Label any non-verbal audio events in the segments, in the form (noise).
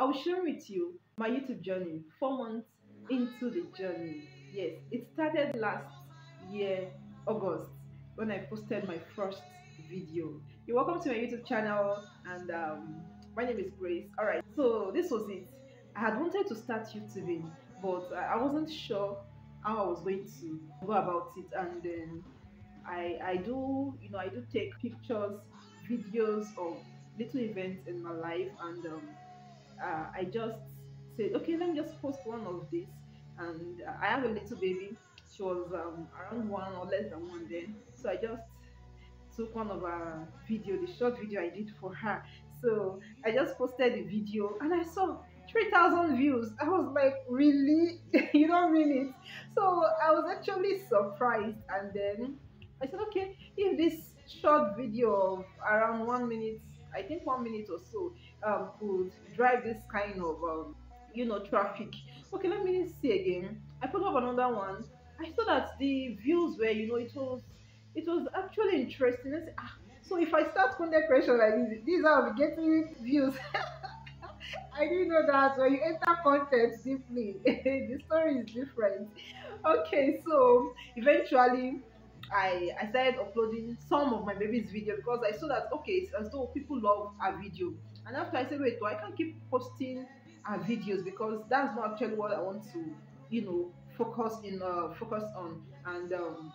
I will share with you my YouTube journey, four months into the journey. Yes, it started last year, August, when I posted my first video. You're welcome to my YouTube channel, and um, my name is Grace. All right, so this was it. I had wanted to start YouTubing, but I wasn't sure how I was going to go about it, and then I I do you know I do take pictures, videos of little events in my life, and um, uh, I just said, okay, let me just post one of this. And uh, I have a little baby. She was um, around one or less than one then, so I just took one of her video, the short video I did for her. So I just posted the video, and I saw 3,000 views. I was like, really? (laughs) you don't mean it? So I was actually surprised, and then I said, okay, if this short video of around one minute, I think one minute or so, um, could drive this kind of, um, you know, traffic. Okay, let me see again. I put up another one. I saw that the views were, you know, it was, it was actually interesting. Ah, so if I start content creation like this, these are getting views. (laughs) I didn't know that when you enter content deeply, (laughs) the story is different. Okay, so eventually I, I started uploading some of my baby's video because I saw that okay, though people love our video. And after I said, wait, so I can't keep posting our videos because that's not actually what I want to, you know, focus in uh focus on. And um,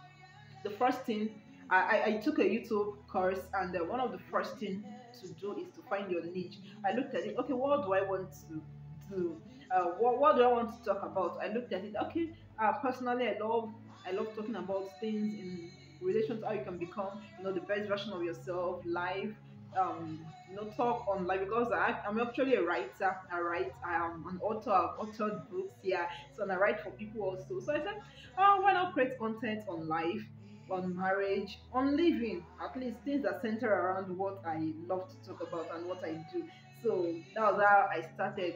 the first thing I, I, took a YouTube course, and uh, one of the first thing to do is to find your niche. I looked at it. Okay, what do I want to do? Uh, what, what do I want to talk about? I looked at it. Okay, uh, personally, I love I love talking about things in relation to how you can become, you know, the best version of yourself, life, um, you know, talk on life because I, I'm actually a writer. I write. I am an author. I've authored books. Yeah, so I write for people also. So I said, oh, why not create content on life? on marriage, on living, at least things that center around what I love to talk about and what I do. So that was how I started.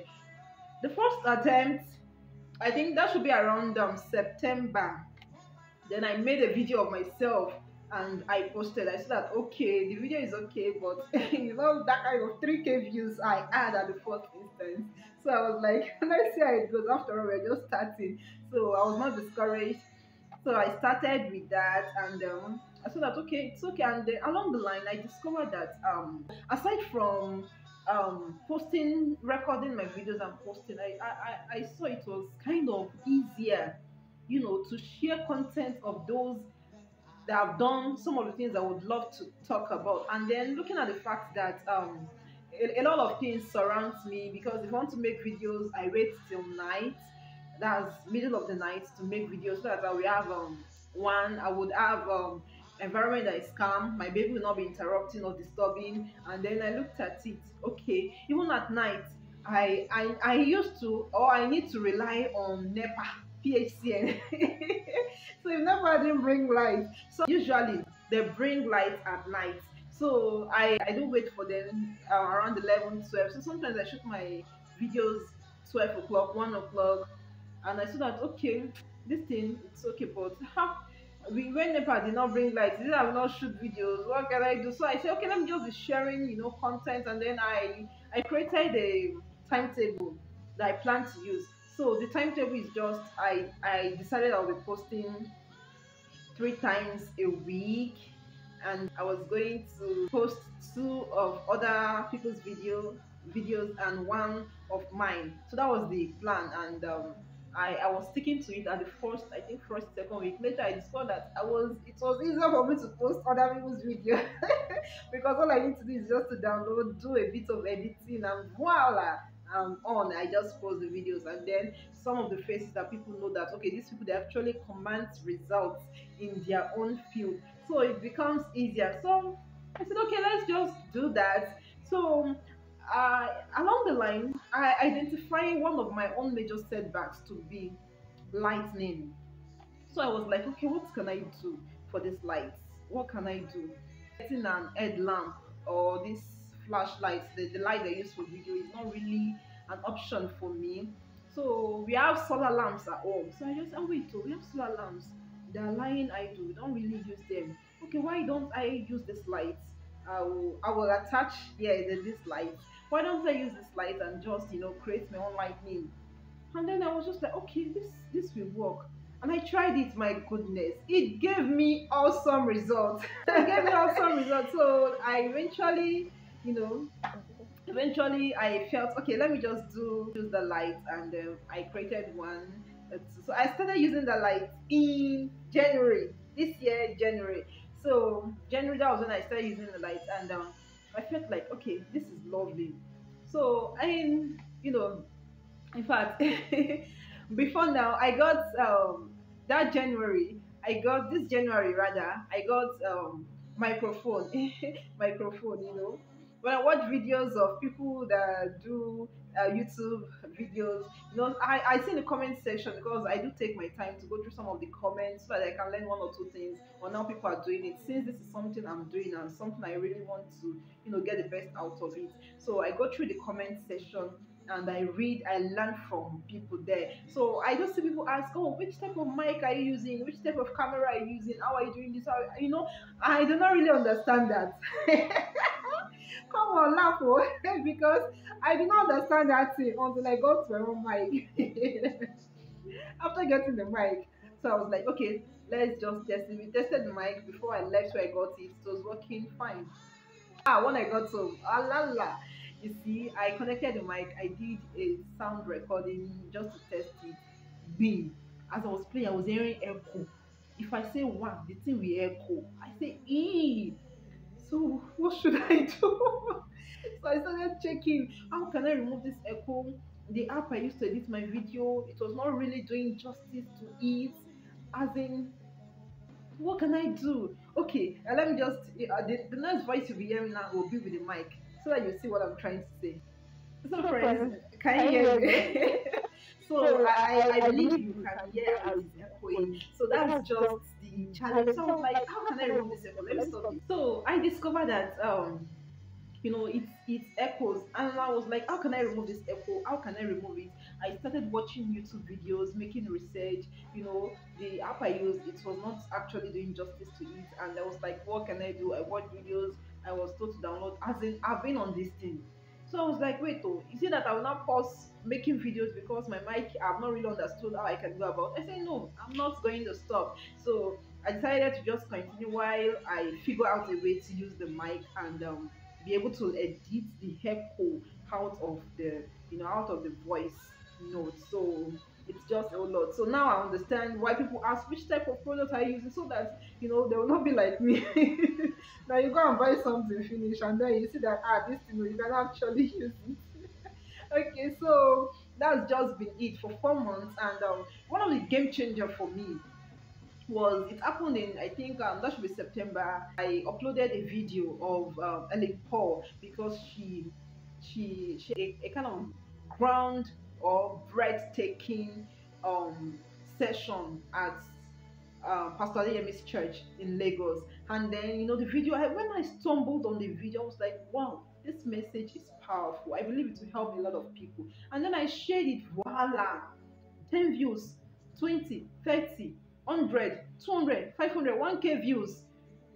The first attempt, I think that should be around um, September. Then I made a video of myself and I posted. I said that okay, the video is okay, but (laughs) you know that kind of 3k views I had at the first instance. So I was like, (laughs) let's see how it goes. After all, we're just starting. So I was not discouraged. So I started with that, and um, I saw that okay, it's okay. And then along the line, I discovered that um, aside from um, posting, recording my videos and posting, I, I, I saw it was kind of easier, you know, to share content of those that have done some of the things I would love to talk about. And then looking at the fact that um, a, a lot of things surrounds me because if I want to make videos, I wait till night. That's middle of the night to make videos so that will have um one I would have um environment that is calm. My baby will not be interrupting or disturbing. And then I looked at it. Okay even at night I I, I used to or I need to rely on NEPA PHCN (laughs) so if NEPA didn't bring light so usually they bring light at night so I, I do wait for them uh, around 11 12 so sometimes I shoot my videos 12 o'clock 1 o'clock and I saw that okay, this thing it's okay, but we when NEPA did not bring lights, these are not shoot videos. What can I do? So I said, okay, let me just be sharing, you know, content, and then I I created a timetable that I plan to use. So the timetable is just I I decided I'll be posting three times a week and I was going to post two of other people's video videos and one of mine. So that was the plan and um, I, I was sticking to it at the first, I think first, second week. Later I discovered that I was it was easier for me to post other people's videos (laughs) because all I need to do is just to download, do a bit of editing and voila. I'm on. I just post the videos and then some of the faces that people know that okay, these people they actually command results in their own field. So it becomes easier. So I said, okay, let's just do that. So uh, along the line, I identify one of my own major setbacks to be lightning. So I was like, okay, what can I do for this light? What can I do? Getting an headlamp or this flashlight, the, the light I use for video is not really an option for me. So we have solar lamps at home. So I just, ah, oh wait, we have solar lamps. They are lying idle. We don't really use them. Okay, why don't I use this light? I will, I will attach yeah this light why don't I use this light and just you know create my own lightning? And then I was just like, okay, this this will work. And I tried it, my goodness. It gave me awesome results. (laughs) it gave me awesome results. So I eventually, you know, eventually I felt okay, let me just do use the light and um, I created one. So I started using the light in January, this year, January. So January that was when I started using the light and um, I felt like okay, this is lovely. So I mean, you know, in fact (laughs) before now I got um that January I got this January rather I got um microphone (laughs) microphone you know when I watch videos of people that do uh, YouTube videos, you know, I, I see in the comment section because I do take my time to go through some of the comments so that I can learn one or two things on how people are doing it. Since this is something I'm doing and something I really want to, you know, get the best out of it. So I go through the comment section and I read, I learn from people there. So I just see people ask, oh, which type of mic are you using? Which type of camera are you using? How are you doing this? How, you know, I do not really understand that. (laughs) Come on, laugh, oh, (laughs) because I did not understand that thing until I got my own mic. (laughs) After getting the mic, so I was like, okay, let's just test it. We tested the mic before I left where I got it. It was working fine. Ah, when I got home, ah la la you see, I connected the mic. I did a sound recording just to test it. Bing. As I was playing, I was hearing echo. If I say one, the thing will echo. I say e. So what should I (laughs) do? so I started checking. How can I remove this echo? The app I used to edit my video, it was not really doing justice to it. As in, what can I do? Okay, uh, let me just. Uh, the, the next voice you'll be hearing now will be with the mic so that you see what I'm trying to say. So, friends, can you hear me? (laughs) so, I, I believe you can hear it echoing. So, that's just the challenge. So, I was like, how can I remove this echo? Let me stop it. So, I discovered that, um, you know, it, it echoes. And I was like, how can I remove this echo? How can I remove it? I started watching YouTube videos, making research. You know, the app I used, it was not actually doing justice to it. And I was like, what can I do? I watched videos I was told to download. As in, I've been on this thing. So I was like, wait, oh, is it that I will not pause making videos because my mic, I've not really understood how I can go about. I said, no, I'm not going to stop. So I decided to just continue while I figure out a way to use the mic and um, be able to edit the echo out of the, you know, out of the voice note. So it's just a lot. So now I understand why people ask which type of product are you using so that you know they will not be like me. (laughs) now you go and buy something finish and then you see that ah this thing you can actually (laughs) use it. (laughs) okay, so that's just been it for four months and um, one of the game changer for me was it happened in I think um, that should be September. I uploaded a video of um, Ellen Paul because she she she a, a kind of ground or breathtaking um, session at uh, Pastor Adeyemi's church in Lagos. And then, you know, the video, I, when I stumbled on the video, I was like, wow, this message is powerful. I believe it will help a lot of people. And then I shared it, voila, 10 views, 20, 30, 100, 200, 500, 1K views,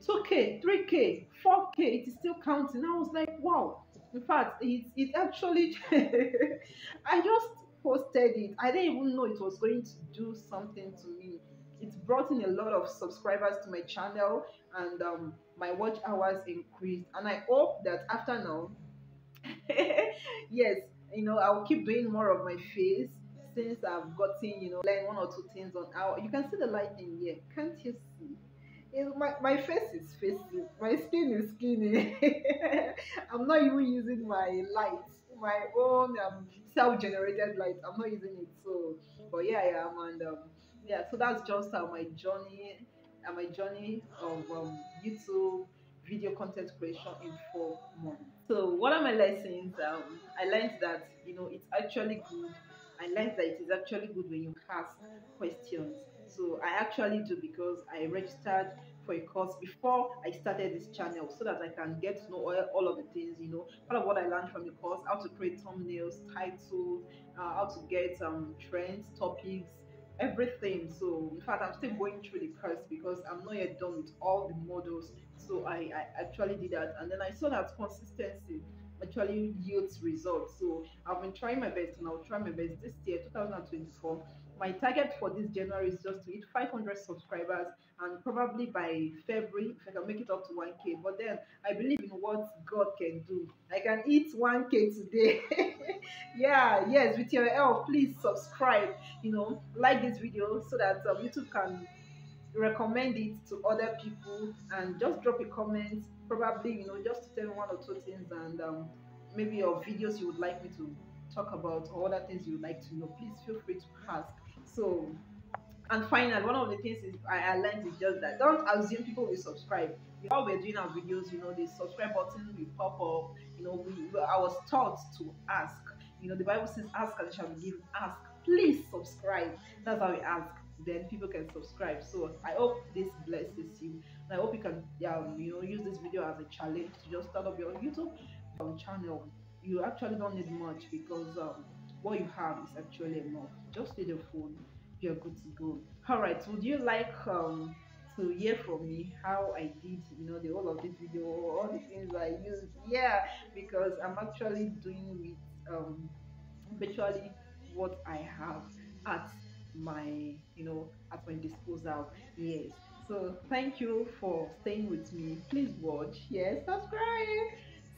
2K, 3K, 4K, it is still counting. I was like, wow, in fact, it, it actually, (laughs) I just posted it. I didn't even know it was going to do something to me. It brought in a lot of subscribers to my channel and um, my watch hours increased. And I hope that after now, (laughs) yes, you know, I'll keep doing more of my face since I've gotten, you know, learn one or two things on how you can see the light in here. Can't you see? It's my, my face is facing, my skin is skinny. (laughs) I'm not even using my light, my own um, self-generated light. I'm not using it. So, but yeah, I am, and um, yeah. So that's just my journey, uh, my journey of um, YouTube video content creation in four months. So, what are my lessons? Um, I learned that you know it's actually good. I learned that it is actually good when you ask questions so I actually do because I registered for a course before I started this channel so that I can get to know all, all of the things, you know, part of what I learned from the course, how to create thumbnails, titles, uh, how to get um, trends, topics, everything. So in fact, I'm still going through the course because I'm not yet done with all the models. So I, I actually did that. And then I saw that consistency actually yields results. So I've been trying my best and I'll try my best this year, 2024. My target for this January is just to hit 500 subscribers and probably by February, if I can make it up to 1k. But then I believe in what God can do. I can hit 1k today. (laughs) yeah, yes, with your help, please subscribe, you know, like this video so that um, YouTube can recommend it to other people and just drop a comment probably you know just to tell me one or two things and um, maybe your videos you would like me to talk about or other things you would like to know please feel free to ask. So and finally one of the things is I, I learned is just that don't assume people will subscribe. While we're doing our videos you know the subscribe button will pop up you know we, we I was taught to ask. You know the bible says ask and it shall be given. Ask. Please subscribe. That's how we ask. Then people can subscribe. So I hope this blesses you. And I hope you can um, you know use this video as a challenge to just start up your YouTube um, channel. You actually don't need much because um, what you have is actually enough. Just need a phone, you're good to go. Alright, would you like um to hear from me how I did, you know, the whole of this video, all the things I used. Yeah, because I'm actually doing with um virtually what I have at my you know at my disposal yes so thank you for staying with me please watch yes subscribe